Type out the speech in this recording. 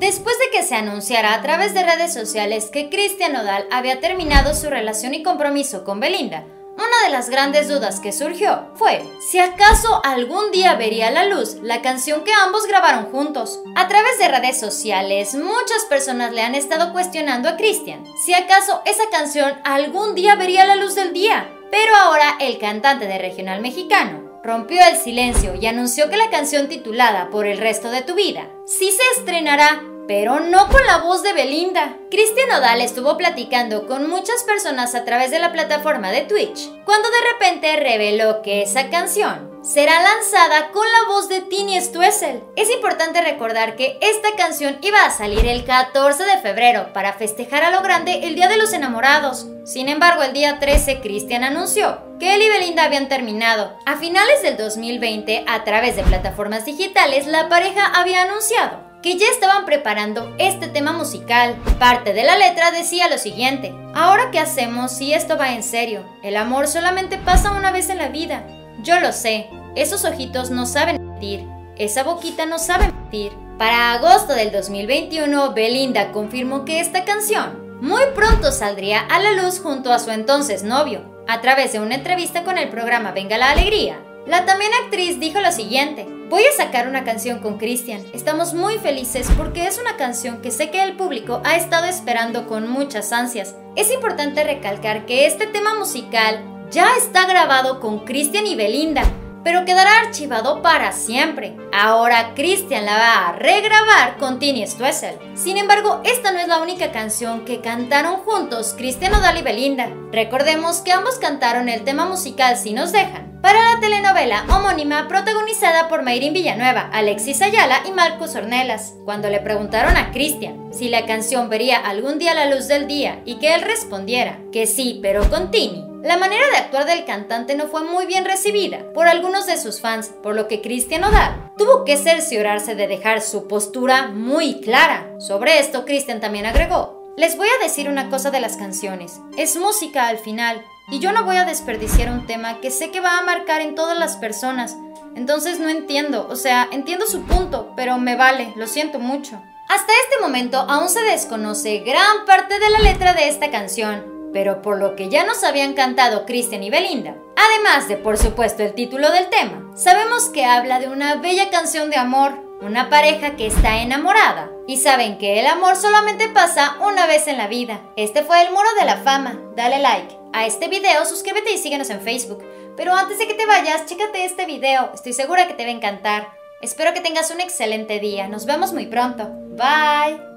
Después de que se anunciara a través de redes sociales que Cristian Nodal había terminado su relación y compromiso con Belinda, una de las grandes dudas que surgió fue si acaso algún día vería la luz la canción que ambos grabaron juntos. A través de redes sociales, muchas personas le han estado cuestionando a Christian si acaso esa canción algún día vería la luz del día. Pero ahora el cantante de regional mexicano rompió el silencio y anunció que la canción titulada Por el resto de tu vida sí se estrenará pero no con la voz de Belinda. Cristian Odal estuvo platicando con muchas personas a través de la plataforma de Twitch, cuando de repente reveló que esa canción será lanzada con la voz de Tini Stuessel. Es importante recordar que esta canción iba a salir el 14 de febrero para festejar a lo grande el Día de los Enamorados. Sin embargo, el día 13 Cristian anunció que él y Belinda habían terminado. A finales del 2020, a través de plataformas digitales, la pareja había anunciado que ya estaban preparando este tema musical. Parte de la letra decía lo siguiente, ahora qué hacemos si esto va en serio, el amor solamente pasa una vez en la vida. Yo lo sé, esos ojitos no saben mentir, esa boquita no sabe mentir. Para agosto del 2021, Belinda confirmó que esta canción muy pronto saldría a la luz junto a su entonces novio, a través de una entrevista con el programa Venga la Alegría. La también actriz dijo lo siguiente, voy a sacar una canción con Christian, estamos muy felices porque es una canción que sé que el público ha estado esperando con muchas ansias. Es importante recalcar que este tema musical ya está grabado con Christian y Belinda, pero quedará archivado para siempre. Ahora Christian la va a regrabar con Tini Stoessel. Sin embargo, esta no es la única canción que cantaron juntos Cristian Odal y Belinda. Recordemos que ambos cantaron el tema musical Si nos dejan para la telenovela homónima protagonizada por Mayrin Villanueva, Alexis Ayala y Marcos Ornelas. Cuando le preguntaron a Cristian si la canción vería algún día la luz del día y que él respondiera que sí, pero con Tini, la manera de actuar del cantante no fue muy bien recibida por algunos de sus fans, por lo que Cristian Odal tuvo que cerciorarse de dejar su postura muy clara. Sobre esto, Cristian también agregó, les voy a decir una cosa de las canciones, es música al final, y yo no voy a desperdiciar un tema que sé que va a marcar en todas las personas. Entonces no entiendo, o sea, entiendo su punto, pero me vale, lo siento mucho. Hasta este momento aún se desconoce gran parte de la letra de esta canción, pero por lo que ya nos habían cantado Christian y Belinda, además de por supuesto el título del tema, sabemos que habla de una bella canción de amor, una pareja que está enamorada, y saben que el amor solamente pasa una vez en la vida. Este fue el muro de la fama, dale like a este video, suscríbete y síguenos en Facebook. Pero antes de que te vayas, chécate este video, estoy segura que te va a encantar. Espero que tengas un excelente día, nos vemos muy pronto. Bye.